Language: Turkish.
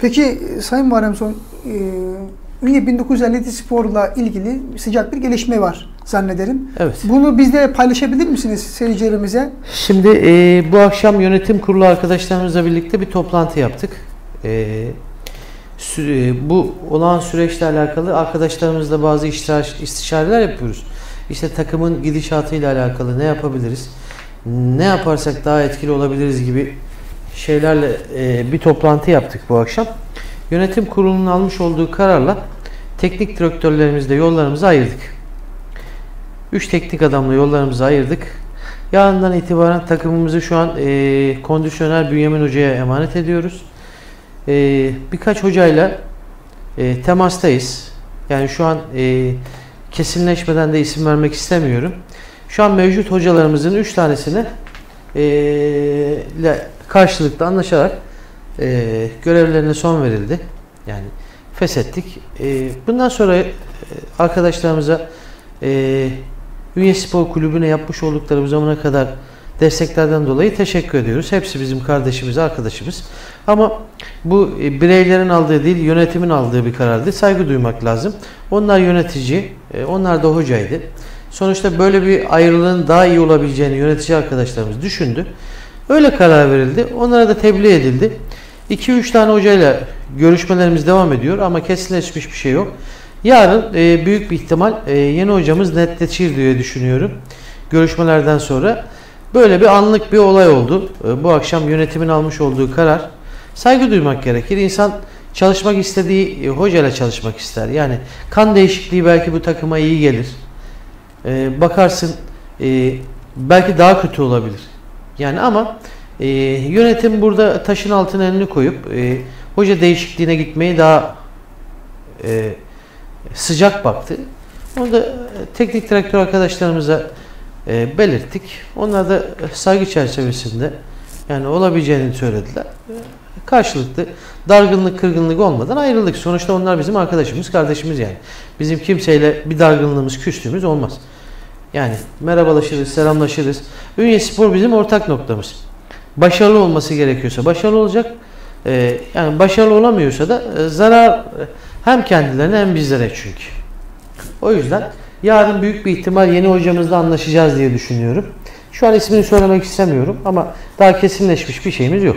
Peki Sayın Muharrem Son, e, Ünye 1957 sporla ilgili sıcak bir gelişme var zannederim. Evet. Bunu bizle paylaşabilir misiniz seyircilerimize? Şimdi e, bu akşam yönetim kurulu arkadaşlarımızla birlikte bir toplantı yaptık. E, e, bu olan süreçle alakalı arkadaşlarımızla bazı istişare- istişareler yapıyoruz. İşte takımın gidişatıyla alakalı ne yapabiliriz, ne yaparsak daha etkili olabiliriz gibi şeylerle e, bir toplantı yaptık bu akşam. Yönetim kurulunun almış olduğu kararla teknik direktörlerimizle yollarımızı ayırdık. 3 teknik adamla yollarımızı ayırdık. Yarından itibaren takımımızı şu an e, kondisyoner Bünyamin Hoca'ya emanet ediyoruz. E, birkaç hocayla e, temastayız. Yani şu an e, kesinleşmeden de isim vermek istemiyorum. Şu an mevcut hocalarımızın 3 tanesini e, ile karşılıklı anlaşarak e, görevlerine son verildi. Yani feshettik. E, bundan sonra e, arkadaşlarımıza e, Ünye Spor Kulübü'ne yapmış oldukları bu zamana kadar desteklerden dolayı teşekkür ediyoruz. Hepsi bizim kardeşimiz, arkadaşımız. Ama bu e, bireylerin aldığı değil, yönetimin aldığı bir karardı. Saygı duymak lazım. Onlar yönetici, e, onlar da hocaydı. Sonuçta böyle bir ayrılığın daha iyi olabileceğini yönetici arkadaşlarımız düşündü. Öyle karar verildi. Onlara da tebliğ edildi. 2-3 tane hocayla görüşmelerimiz devam ediyor ama kesinleşmiş bir şey yok. Yarın e, büyük bir ihtimal e, yeni hocamız netleşir diye düşünüyorum. Görüşmelerden sonra böyle bir anlık bir olay oldu. E, bu akşam yönetimin almış olduğu karar. Saygı duymak gerekir. İnsan çalışmak istediği e, hocayla çalışmak ister. Yani kan değişikliği belki bu takıma iyi gelir. E, bakarsın e, belki daha kötü olabilir. Yani ama e, yönetim burada taşın altına elini koyup e, hoca değişikliğine gitmeyi daha e, sıcak baktı. Onu da e, teknik direktör arkadaşlarımıza e, belirttik. Onlar da saygı çerçevesinde yani olabileceğini söylediler. E, Karşılıklı dargınlık, kırgınlık olmadan ayrıldık. Sonuçta onlar bizim arkadaşımız, kardeşimiz yani. Bizim kimseyle bir dargınlığımız, küstüğümüz olmaz. Yani merhabalaşırız, selamlaşırız. Ünye Spor bizim ortak noktamız. Başarılı olması gerekiyorsa başarılı olacak. Ee, yani başarılı olamıyorsa da e, zarar hem kendilerine hem bizlere çünkü. O yüzden yarın büyük bir ihtimal yeni hocamızla anlaşacağız diye düşünüyorum. Şu an ismini söylemek istemiyorum ama daha kesinleşmiş bir şeyimiz yok.